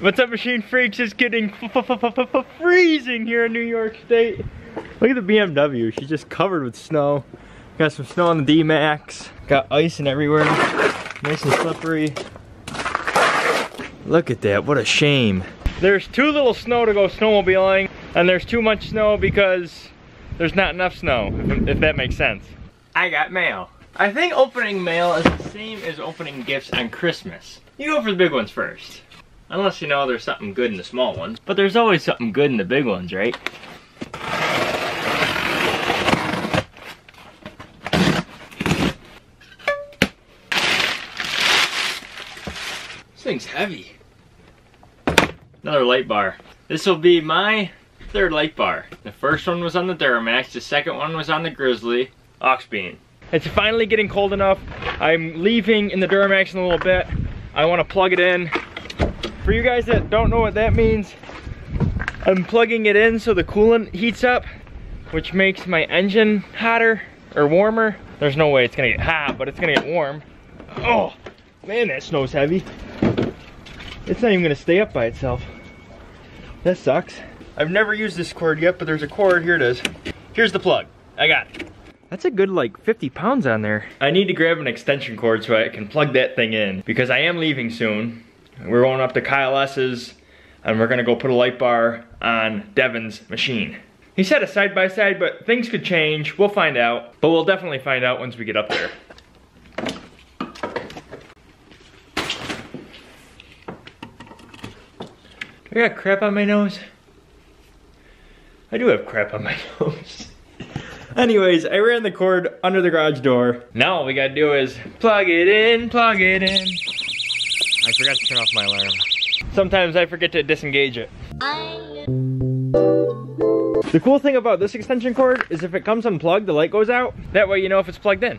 What's up, machine freaks? It's getting freezing here in New York State. Look at the BMW. She's just covered with snow. Got some snow on the D-Max. Got ice and everywhere. Nice and slippery. Look at that, what a shame. There's too little snow to go snowmobiling, and there's too much snow because there's not enough snow, if, if that makes sense. I got mail. I think opening mail is the same as opening gifts on Christmas. You go for the big ones first. Unless you know there's something good in the small ones. But there's always something good in the big ones, right? This thing's heavy. Another light bar. This will be my third light bar. The first one was on the Duramax, the second one was on the Grizzly Auxbeam. It's finally getting cold enough. I'm leaving in the Duramax in a little bit. I want to plug it in. For you guys that don't know what that means, I'm plugging it in so the coolant heats up, which makes my engine hotter or warmer. There's no way it's gonna get hot, but it's gonna get warm. Oh, man, that snow's heavy. It's not even gonna stay up by itself. That sucks. I've never used this cord yet, but there's a cord, here it is. Here's the plug, I got it. That's a good like 50 pounds on there. I need to grab an extension cord so I can plug that thing in because I am leaving soon. We're going up to Kyle S's and we're gonna go put a light bar on Devin's machine. He said a side by side, but things could change. We'll find out, but we'll definitely find out once we get up there. I got crap on my nose? I do have crap on my nose. Anyways, I ran the cord under the garage door. Now all we gotta do is plug it in, plug it in. I forgot to turn off my alarm. Sometimes I forget to disengage it. The cool thing about this extension cord is if it comes unplugged, the light goes out. That way you know if it's plugged in.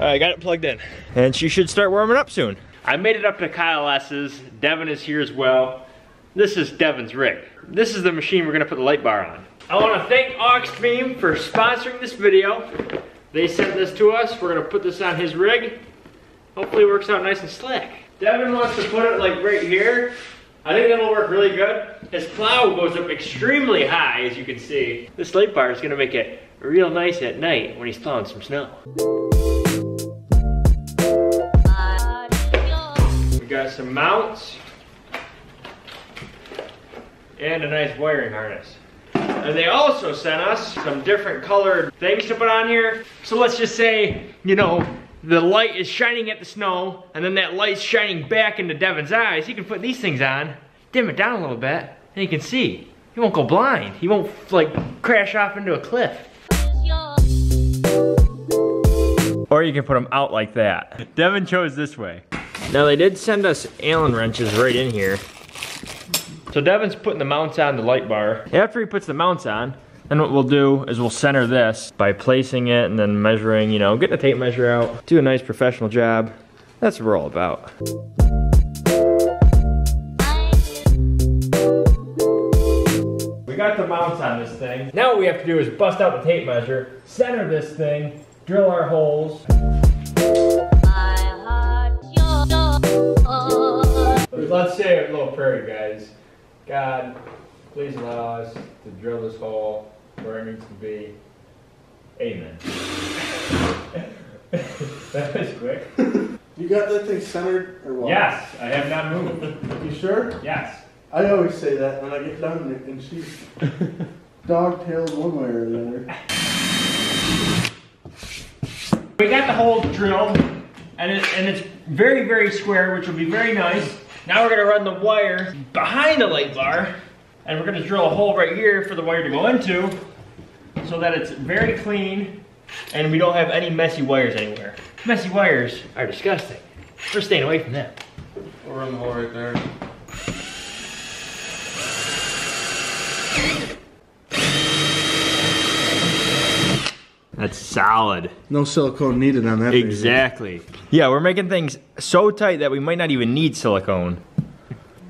I got it plugged in. And she should start warming up soon. I made it up to Kyle S's. Devin is here as well. This is Devin's rig. This is the machine we're gonna put the light bar on. I wanna thank Auxbeam for sponsoring this video. They sent this to us. We're gonna put this on his rig. Hopefully it works out nice and slick. Devin wants to put it like right here. I think that'll work really good. His plow goes up extremely high, as you can see. This light bar is gonna make it real nice at night when he's plowing some snow. We got some mounts and a nice wiring harness. And they also sent us some different colored things to put on here. So let's just say, you know, the light is shining at the snow, and then that light's shining back into Devin's eyes. He can put these things on, dim it down a little bit, and he can see. He won't go blind. He won't, like, crash off into a cliff. Or you can put them out like that. Devin chose this way. Now they did send us Allen wrenches right in here. So Devin's putting the mounts on the light bar. After he puts the mounts on, then what we'll do is we'll center this by placing it and then measuring, you know, get the tape measure out, do a nice professional job. That's what we're all about. We got the mounts on this thing. Now what we have to do is bust out the tape measure, center this thing, drill our holes. Let's say a little prayer, guys. God, please allow us to drill this hole where it needs to be. Amen. that was quick. You got that thing centered or what? Yes, I have not moved. You sure? Yes. I always say that when I get done and- and she's dog-tailed one way or the other. We got the hole drilled, and, it, and it's very, very square, which will be very nice. Now we're gonna run the wire behind the light bar, and we're gonna drill a hole right here for the wire to go into, so that it's very clean, and we don't have any messy wires anywhere. Messy wires are disgusting. We're staying away from them. We'll run the hole right there. That's solid. No silicone needed on that. baby. Exactly. Yeah, we're making things so tight that we might not even need silicone.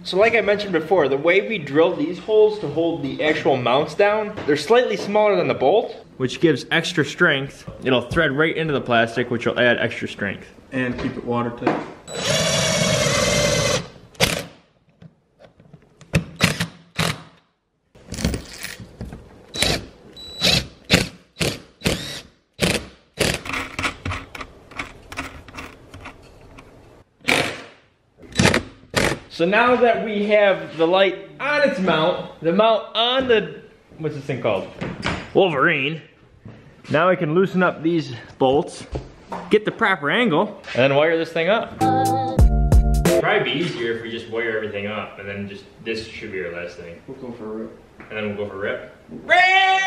So like I mentioned before, the way we drilled these holes to hold the actual mounts down, they're slightly smaller than the bolt, which gives extra strength. It'll thread right into the plastic, which will add extra strength. And keep it watertight. So now that we have the light on its mount, the mount on the, what's this thing called? Wolverine. Now I can loosen up these bolts, get the proper angle, and then wire this thing up. It'd probably be easier if we just wire everything up, and then just, this should be our last thing. We'll go for a rip. And then we'll go for a rip. Rip!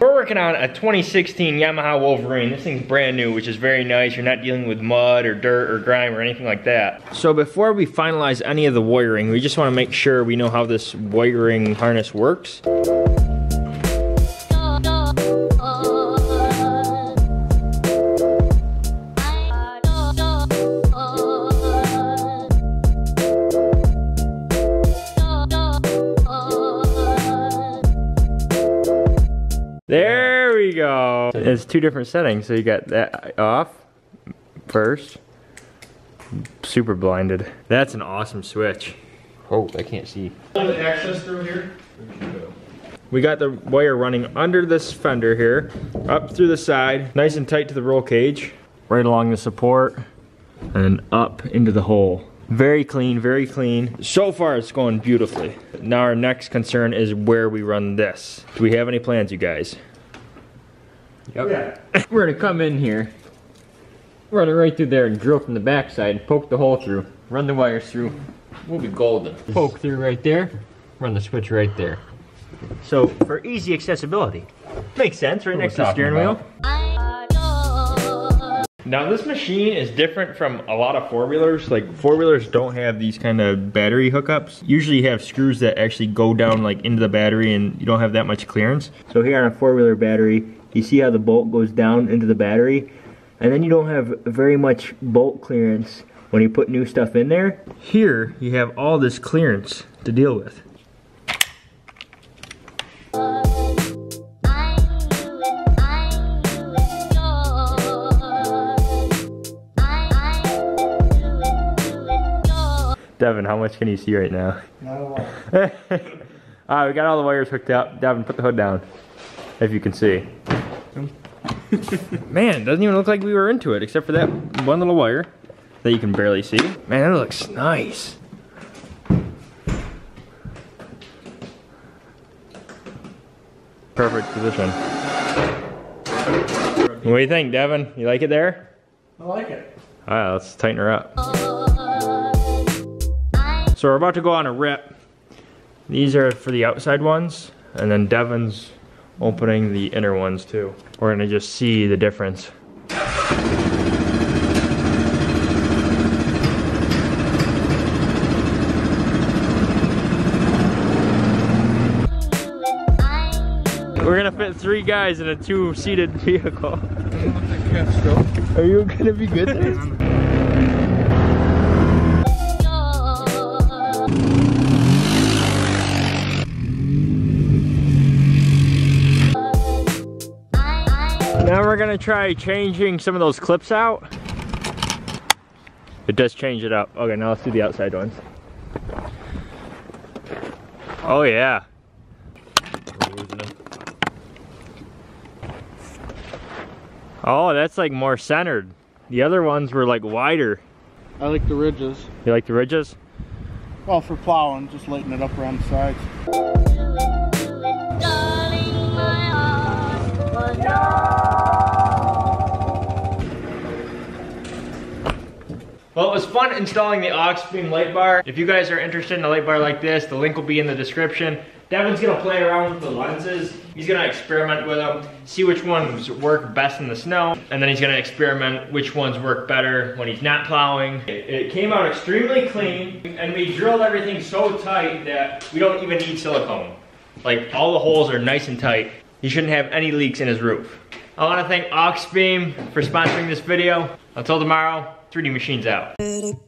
We're working on a 2016 Yamaha Wolverine. This thing's brand new, which is very nice. You're not dealing with mud or dirt or grime or anything like that. So before we finalize any of the wiring, we just want to make sure we know how this wiring harness works. It's two different settings. So you got that off first. Super blinded. That's an awesome switch. Oh, I can't see. access through here? We got the wire running under this fender here, up through the side, nice and tight to the roll cage, right along the support, and up into the hole. Very clean, very clean. So far it's going beautifully. Now our next concern is where we run this. Do we have any plans, you guys? Yeah. We're gonna come in here, run it right through there and drill from the backside, poke the hole through, run the wires through. We'll be golden. Poke through right there, run the switch right there. So for easy accessibility. Makes sense, right What next to the steering talking wheel. Now this machine is different from a lot of four-wheelers. Like four-wheelers don't have these kind of battery hookups. Usually you have screws that actually go down like into the battery and you don't have that much clearance. So here on a four-wheeler battery, you see how the bolt goes down into the battery? And then you don't have very much bolt clearance when you put new stuff in there. Here you have all this clearance to deal with. Devin, how much can you see right now? Not a lot. Alright, we got all the wires hooked up. Devin, put the hood down. If you can see. Man, it doesn't even look like we were into it, except for that one little wire that you can barely see. Man, that looks nice. Perfect position. What do you think, Devin? You like it there? I like it. Alright, let's tighten her up. So we're about to go on a rip. These are for the outside ones, and then Devin's opening the inner ones too. We're gonna just see the difference. We're gonna fit three guys in a two-seated vehicle. Are you gonna be good gonna try changing some of those clips out. It does change it up. Okay, now let's do the outside ones. Oh yeah. Oh, that's like more centered. The other ones were like wider. I like the ridges. You like the ridges? Well, for plowing, just lighten it up around the sides. Well, it was fun installing the aux beam light bar. If you guys are interested in a light bar like this, the link will be in the description. Devin's gonna play around with the lenses. He's gonna experiment with them, see which ones work best in the snow, and then he's gonna experiment which ones work better when he's not plowing. It, it came out extremely clean, and we drilled everything so tight that we don't even need silicone. Like, all the holes are nice and tight. He shouldn't have any leaks in his roof. I wanna thank Auxbeam for sponsoring this video. Until tomorrow, 3D Machines out. Thank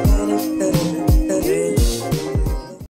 you.